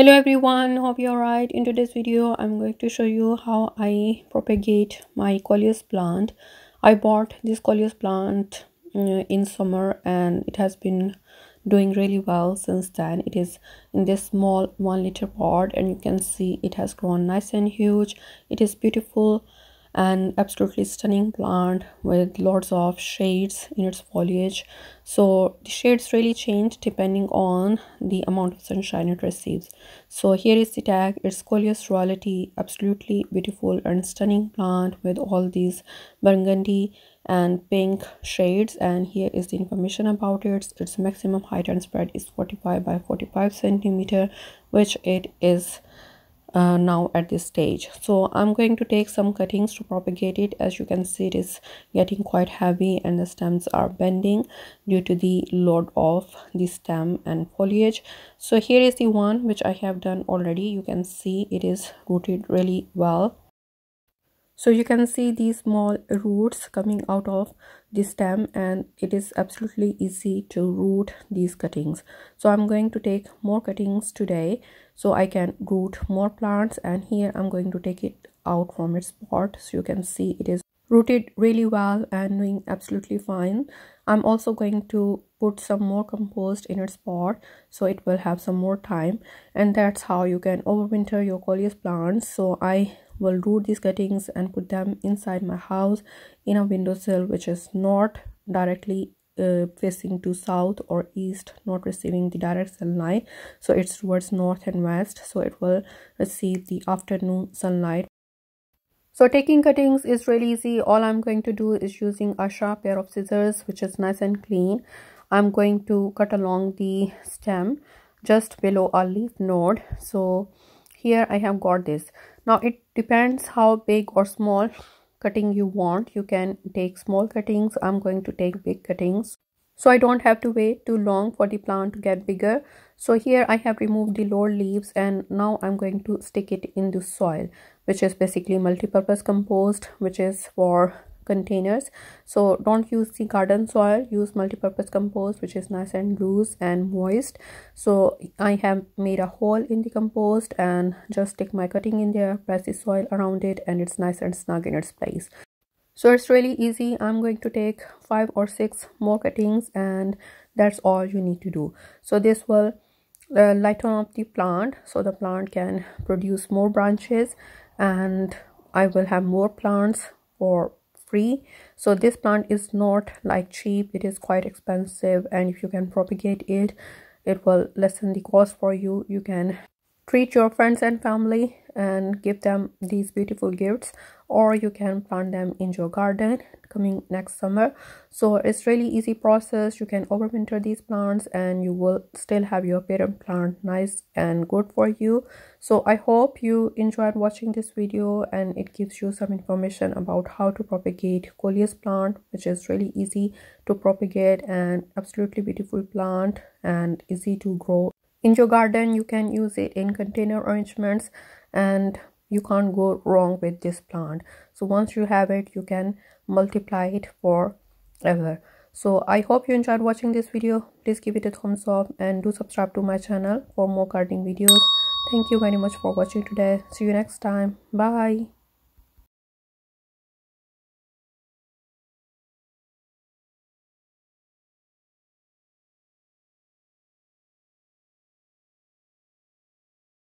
hello everyone. Hope you're right in today's video i'm going to show you how i propagate my coleus plant. I bought this coleus plant uh, in summer and it has been doing really well since then. It is in this small one liter pot and you can see it has grown nice and huge. It is beautiful and absolutely stunning plant with lots of shades in its foliage. So the shades really change depending on the amount of sunshine it receives. So here is the tag it's coleus royalty absolutely beautiful and stunning plant with all these burgundy and pink shades. And here is the information about it. Its maximum height and spread is 45 by 45 centimeter which it is uh, now at this stage. So i'm going to take some cuttings to propagate it. As you can see it is getting quite heavy and the stems are bending due to the load of the stem and foliage. So here is the one which i have done already. You can see it is rooted really well so you can see these small roots coming out of the stem and it is absolutely easy to root these cuttings. So i'm going to take more cuttings today so i can root more plants and here i'm going to take it out from its pot. So you can see it is rooted really well and doing absolutely fine. I'm also going to put some more compost in its pot so it will have some more time and that's how you can overwinter your coleus plants. So i will root these cuttings and put them inside my house in a windowsill which is not directly uh, facing to south or east not receiving the direct sunlight so it's towards north and west. So it will receive the afternoon sunlight so taking cuttings is really easy. All i'm going to do is using a sharp pair of scissors which is nice and clean. I'm going to cut along the stem just below a leaf node. So here i have got this now it depends how big or small cutting you want. You can take small cuttings. I'm going to take big cuttings. So i don't have to wait too long for the plant to get bigger. So here i have removed the lower leaves and now i'm going to stick it in the soil which is basically multi-purpose compost which is for containers. So don't use the garden soil. Use multi-purpose compost which is nice and loose and moist. So i have made a hole in the compost and just stick my cutting in there press the soil around it and it's nice and snug in its place. So it's really easy. I'm going to take five or six more cuttings and that's all you need to do. So this will uh, lighten up the plant so the plant can produce more branches and i will have more plants for free. So this plant is not like cheap. It is quite expensive and if you can propagate it it will lessen the cost for you. You can treat your friends and family and give them these beautiful gifts or you can plant them in your garden coming next summer. So it's really easy process. You can overwinter these plants and you will still have your parent plant nice and good for you. So i hope you enjoyed watching this video and it gives you some information about how to propagate coleus plant which is really easy to propagate and absolutely beautiful plant and easy to grow in your garden you can use it in container arrangements and you can't go wrong with this plant. So once you have it you can multiply it forever. So i hope you enjoyed watching this video. Please give it a thumbs up and do subscribe to my channel for more gardening videos. Thank you very much for watching today. See you next time. Bye